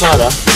parar.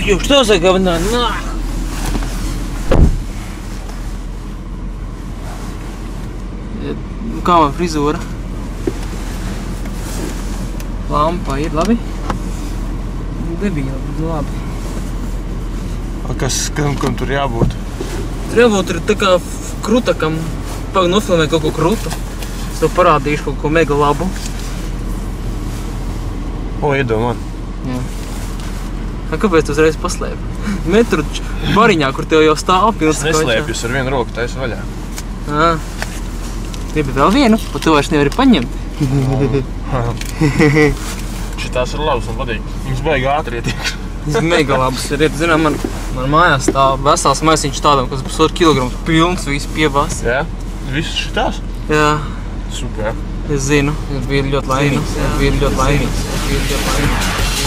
ārā. Так, Юр, что за говна? На! Kā man frizūra? Lampa ir labi? Debīla, bet labi. A Kas, kam, kam tur jābūt? Tur jābūt ir tā kā f- krutakam. Pag nofilmē kaut ko krutu. Es tev parādīšu kaut ko mega labu. O, iedomā. A, kāpēc tu uzreiz paslēpi? Metru bariņā, kur tev jau stāv Es pilns neslēpjos ar vienu roku, taisu vaļā. Ā. Gribi vēl vienu, pa to vairs nevari paņemt. Šitās ir labas un patīk. Viņas baigi ātri ietiek. Tas mega labs ir. Zinām, man, man mājās stāv vesels maisiņš tādam, kas pusotru kilogramu pilns, viss piebās. Jā? Visas šitās? Jā, Super. es zinu. Es biju ļoti laimīgs. Es biju ļoti laimīgs. Es biju ļoti laimīgs.